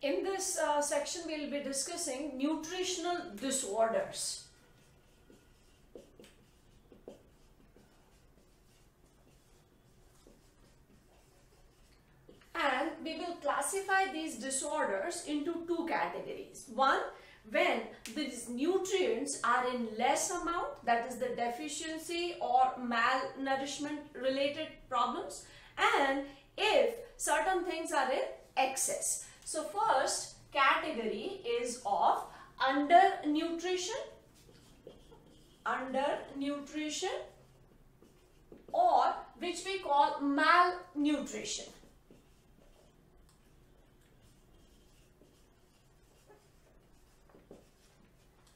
In this uh, section, we'll be discussing nutritional disorders. And we will classify these disorders into two categories. One, when these nutrients are in less amount, that is the deficiency or malnourishment related problems. And if certain things are in excess. So first category is of undernutrition, undernutrition or which we call malnutrition.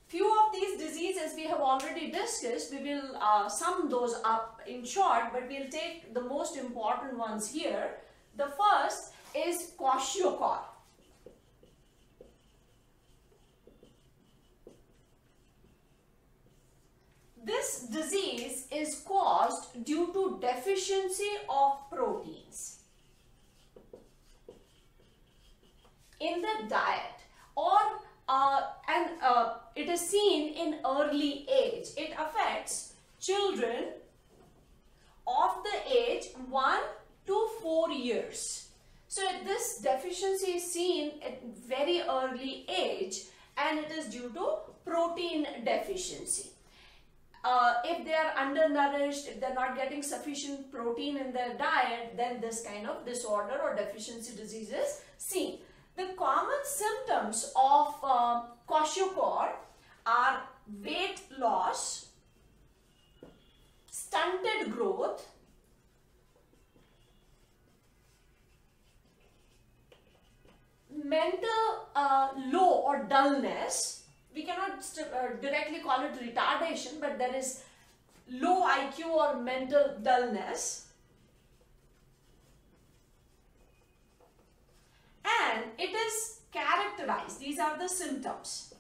Few of these diseases we have already discussed. We will uh, sum those up in short, but we'll take the most important ones here. The first is kwashiorkor. This disease is caused due to deficiency of proteins in the diet or uh, and uh, it is seen in early age. It affects children of the age 1 to 4 years. So this deficiency is seen at very early age and it is due to protein deficiency. Uh, if they are undernourished, if they're not getting sufficient protein in their diet, then this kind of disorder or deficiency disease is seen. The common symptoms of uh, kwashiorkor are weight loss, stunted growth, mental uh, low or dullness. We cannot uh, directly call it retardation, but there is low IQ or mental dullness. And it is characterized, these are the symptoms.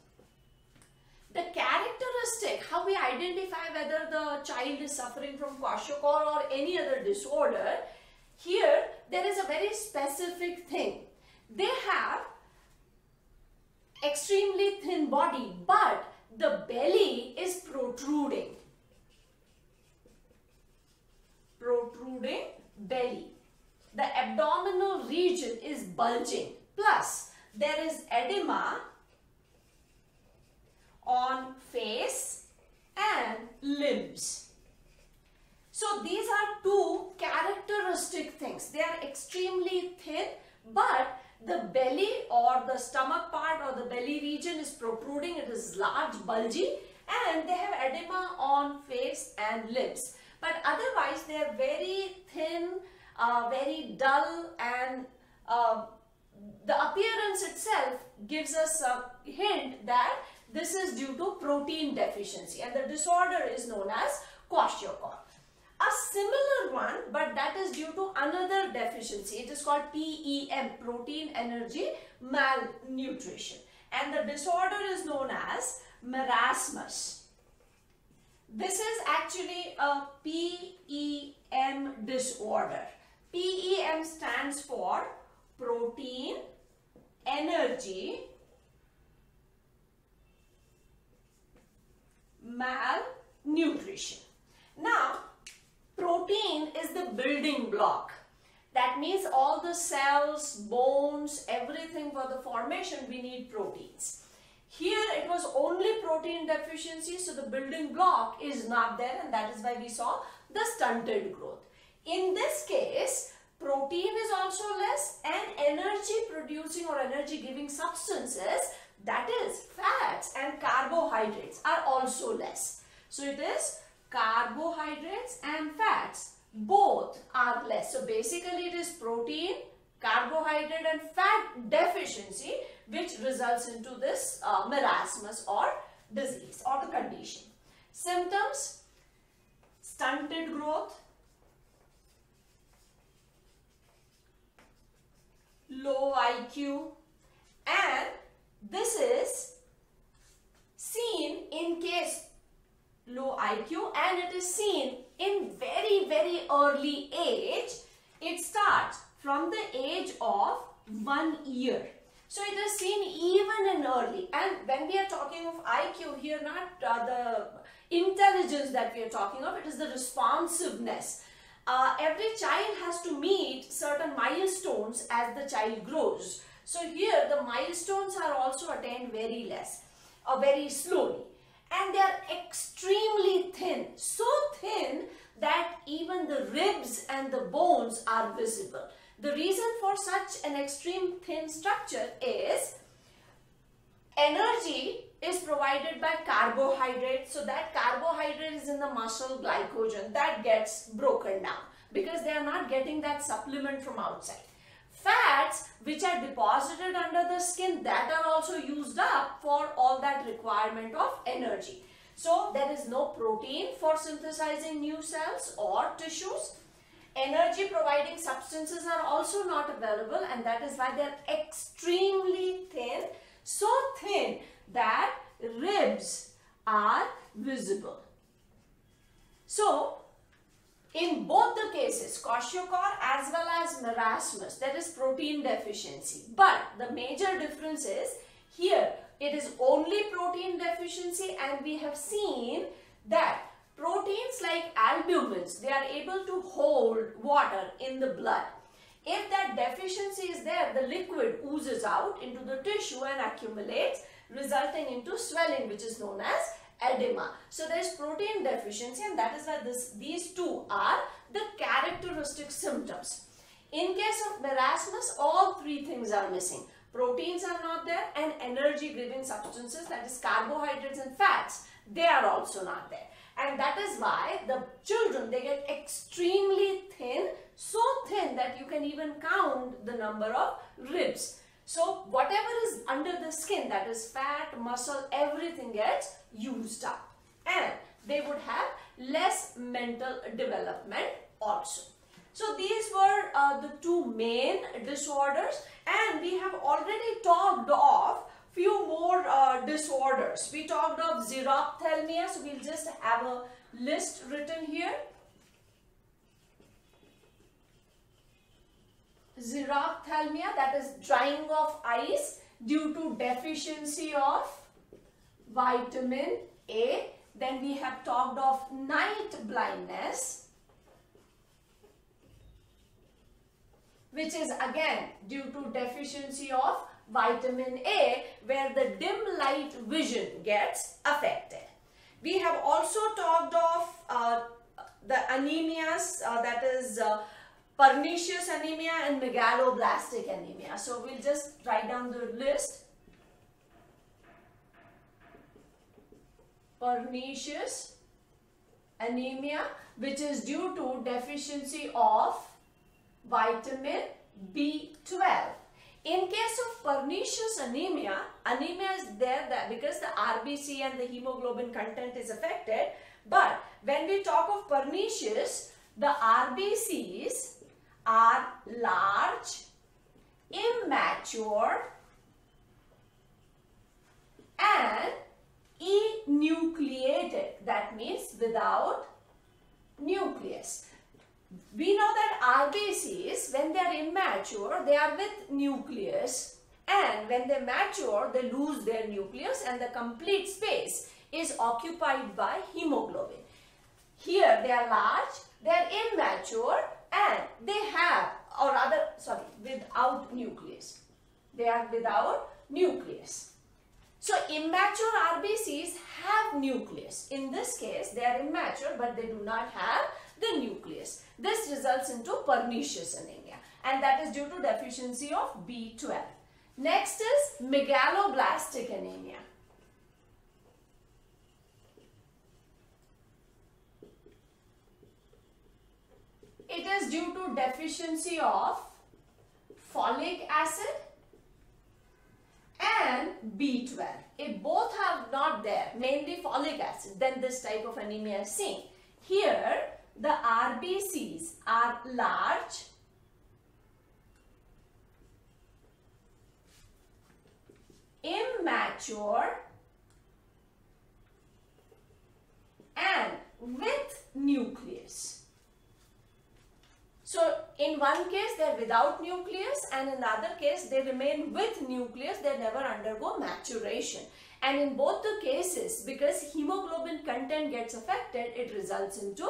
The characteristic, how we identify whether the child is suffering from kwashiorkor or any other disorder, here there is a very specific thing they have extremely thin body but the belly is protruding. Protruding belly. The abdominal region is bulging. Plus there is edema on face and limbs. So these are two characteristic things. They are extremely thin but the belly or the stomach part or the belly region is protruding, it is large, bulgy and they have edema on face and lips. But otherwise they are very thin, uh, very dull and uh, the appearance itself gives us a hint that this is due to protein deficiency and the disorder is known as kwashiorkor a similar one but that is due to another deficiency. It is called PEM, protein energy malnutrition. And the disorder is known as marasmus. This is actually a PEM disorder. PEM stands for protein energy malnutrition. Now, protein is the building block. That means all the cells, bones, everything for the formation, we need proteins. Here it was only protein deficiency, so the building block is not there and that is why we saw the stunted growth. In this case, protein is also less and energy producing or energy giving substances, that is fats and carbohydrates are also less. So it is carbohydrates and fats both are less. So basically it is protein, carbohydrate and fat deficiency which results into this uh, marasmus or disease or the condition. Symptoms, stunted growth, low IQ and this is seen in case low IQ and it is seen in very very early age. It starts from the age of one year. So it is seen even in early and when we are talking of IQ here not uh, the intelligence that we are talking of it is the responsiveness. Uh, every child has to meet certain milestones as the child grows. So here the milestones are also attained very less or very slowly and they are extremely thin, so thin that even the ribs and the bones are visible. The reason for such an extreme thin structure is energy is provided by carbohydrate. So that carbohydrate is in the muscle glycogen that gets broken down because they are not getting that supplement from outside. Fats which are deposited under the skin that are also used up for all that requirement of energy. So there is no protein for synthesizing new cells or tissues. Energy providing substances are also not available and that is why they are extremely thin, so thin that ribs are visible. So in both the cases, kwashiorkor as well as marasmus, there is protein deficiency. But the major difference is here it is only protein deficiency and we have seen that proteins like albumins, they are able to hold water in the blood. If that deficiency is there, the liquid oozes out into the tissue and accumulates resulting into swelling which is known as edema. So there is protein deficiency and that is why this, these two are the characteristic symptoms. In case of marasmus, all three things are missing. Proteins are not there and energy giving substances that is carbohydrates and fats, they are also not there. And that is why the children, they get extremely thin, so thin that you can even count the number of ribs. So whatever is under the skin, that is fat, muscle, everything gets used up. And they would have less mental development also. So these were uh, the two main disorders and we have already talked of few more uh, disorders. We talked of xerophthalmia, so we'll just have a list written here. Xerophthalmia that is drying of eyes due to deficiency of vitamin A. Then we have talked of night blindness which is again due to deficiency of vitamin A where the dim light vision gets affected. We have also talked of uh, the anemias uh, that is uh, pernicious anemia and megaloblastic anemia. So we'll just write down the list. Pernicious anemia which is due to deficiency of vitamin B12. In case of pernicious anemia, anemia is there that because the RBC and the hemoglobin content is affected. But when we talk of pernicious, the RBCs are large, immature and enucleated. That means without nucleus. We know that RBCs, when they are immature, they are with nucleus and when they mature, they lose their nucleus and the complete space is occupied by hemoglobin. Here they are large, they are immature and they have or rather sorry without nucleus. They are without nucleus. So immature RBCs have nucleus. In this case they are immature but they do not have the nucleus. This results into pernicious anemia and that is due to deficiency of B12. Next is megaloblastic anemia. It is due to deficiency of folic acid and B12. If both are not there, mainly folic acid, then this type of anemia is seen. Here, the RBCs are large immature and with nucleus. In one case, they're without nucleus and in the other case, they remain with nucleus. They never undergo maturation. And in both the cases, because hemoglobin content gets affected, it results into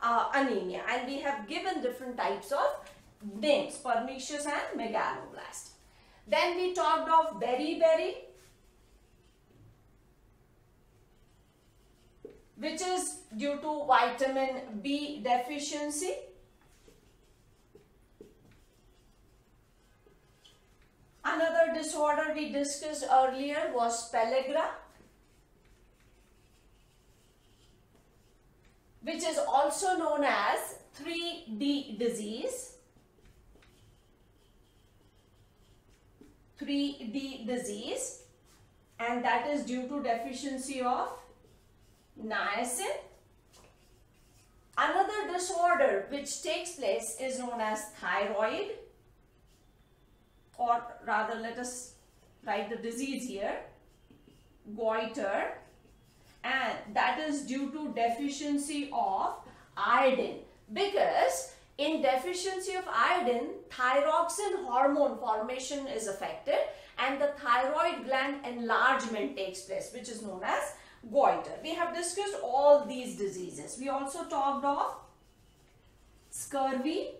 uh, anemia. And we have given different types of names, pernicious and megaloblast. Then we talked of beriberi, which is due to vitamin B deficiency. Disorder we discussed earlier was pellagra, which is also known as 3D disease. 3D disease and that is due to deficiency of niacin. Another disorder which takes place is known as thyroid or rather let us write the disease here goiter and that is due to deficiency of iodine because in deficiency of iodine thyroxine hormone formation is affected and the thyroid gland enlargement takes place which is known as goiter. We have discussed all these diseases. We also talked of scurvy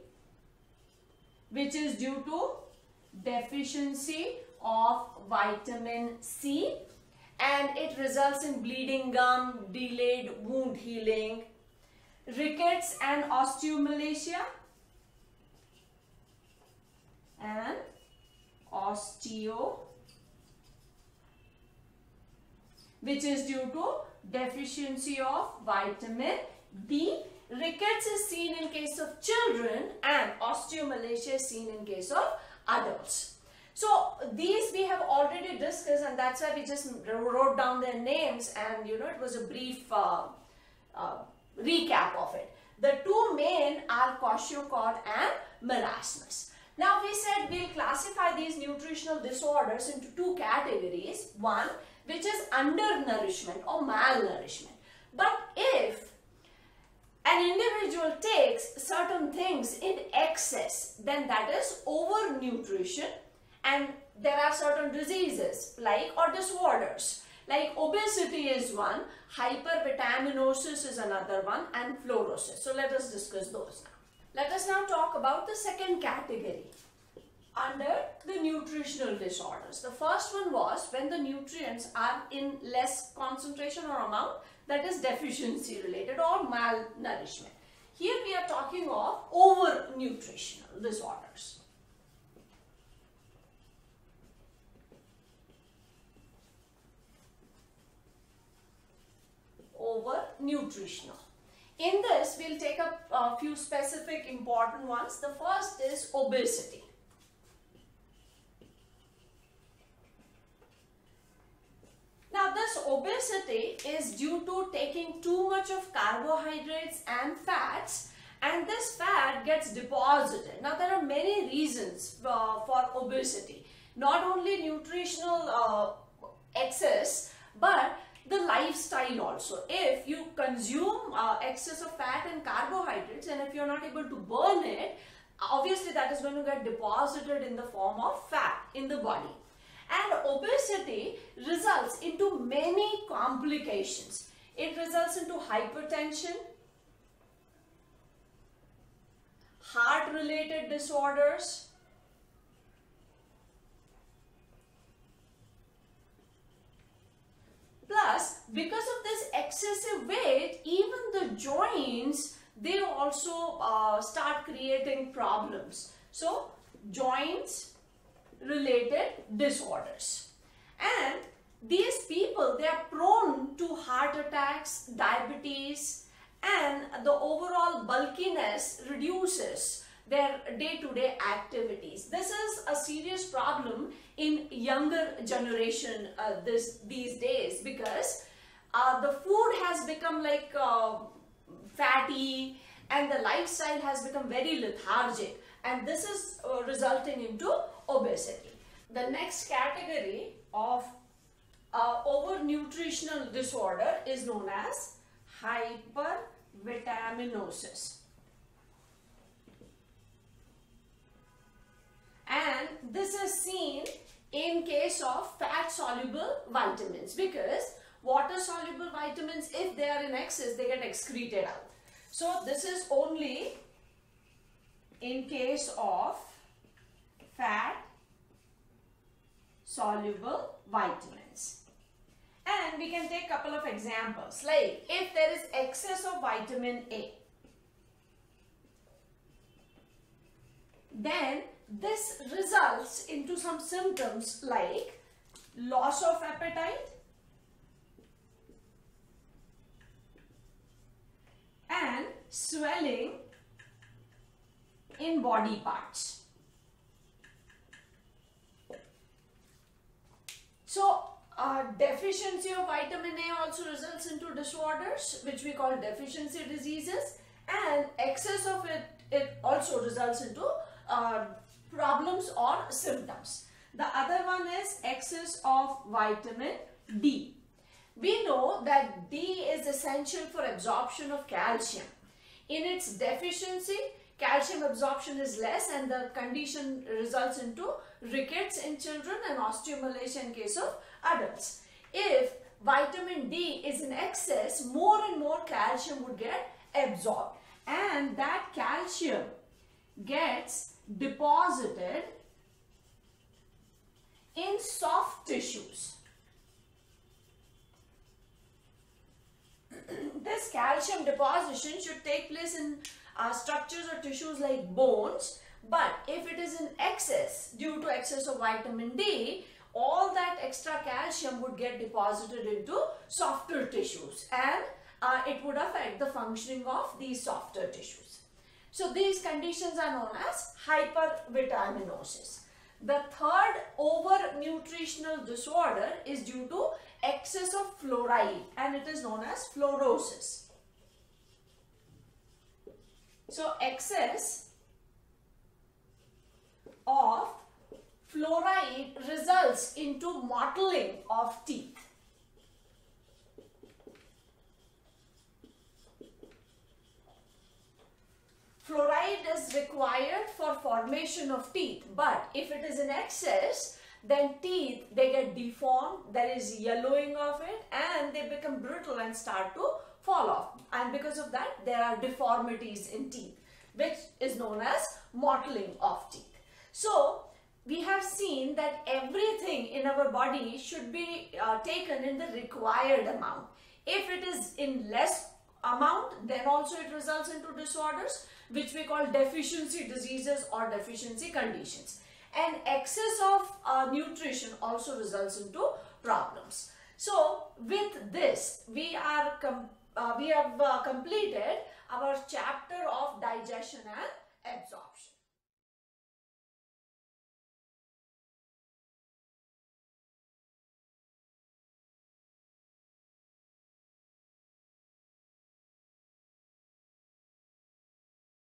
which is due to deficiency of vitamin C and it results in bleeding gum, delayed wound healing, rickets and osteomalacia and osteo which is due to deficiency of vitamin D. Rickets is seen in case of children and osteomalacia is seen in case of adults. So these we have already discussed and that's why we just wrote down their names and you know it was a brief uh, uh, recap of it. The two main are kwashiorkor and marasmus. Now we said we'll classify these nutritional disorders into two categories. One which is undernourishment or malnourishment. But if an individual takes certain things in excess, then that is overnutrition and there are certain diseases like or disorders like obesity is one, hypervitaminosis is another one and fluorosis. So let us discuss those now. Let us now talk about the second category under the nutritional disorders. The first one was when the nutrients are in less concentration or amount that is deficiency related or malnourishment. Here we are talking of over nutritional disorders. Over nutritional. In this, we'll take up a few specific important ones. The first is obesity. Now this is due to taking too much of carbohydrates and fats and this fat gets deposited. Now there are many reasons uh, for obesity. Not only nutritional uh, excess but the lifestyle also. If you consume uh, excess of fat and carbohydrates and if you're not able to burn it, obviously that is going to get deposited in the form of fat in the body. And obesity results into many complications. It results into hypertension, heart related disorders, Plus, because of this excessive weight, even the joints, they also uh, start creating problems. So, joints, related disorders. And these people, they are prone to heart attacks, diabetes, and the overall bulkiness reduces their day-to-day -day activities. This is a serious problem in younger generation uh, this, these days because uh, the food has become like uh, fatty and the lifestyle has become very lethargic and this is uh, resulting into obesity. The next category of uh, overnutritional disorder is known as hypervitaminosis. And this is seen in case of fat soluble vitamins because water soluble vitamins if they are in excess they get excreted out. So this is only in case of fat soluble And we can take couple of examples like if there is excess of vitamin A then this results into some symptoms like loss of appetite and swelling in body parts. So, uh, deficiency of vitamin A also results into disorders which we call deficiency diseases and excess of it, it also results into uh, problems or symptoms. The other one is excess of vitamin D. We know that D is essential for absorption of calcium. In its deficiency, calcium absorption is less and the condition results into rickets in children and osteomalacia in case of adults. If vitamin D is in excess, more and more calcium would get absorbed and that calcium gets deposited in soft tissues. this calcium deposition should take place in uh, structures or tissues like bones but if it is in excess due to excess of vitamin D all that extra calcium would get deposited into softer tissues and uh, it would affect the functioning of these softer tissues. So these conditions are known as hypervitaminosis. The third over nutritional disorder is due to excess of fluoride and it is known as fluorosis. So excess of fluoride results into mottling of teeth. Fluoride is required for formation of teeth but if it is in excess then teeth they get deformed there is yellowing of it and they become brittle and start to fall off and because of that there are deformities in teeth which is known as mottling of teeth. So we have seen that everything in our body should be uh, taken in the required amount. If it is in less amount then also it results into disorders which we call deficiency diseases or deficiency conditions and excess of uh, nutrition also results into problems. So with this we are uh, we have uh, completed our chapter of digestion and absorption.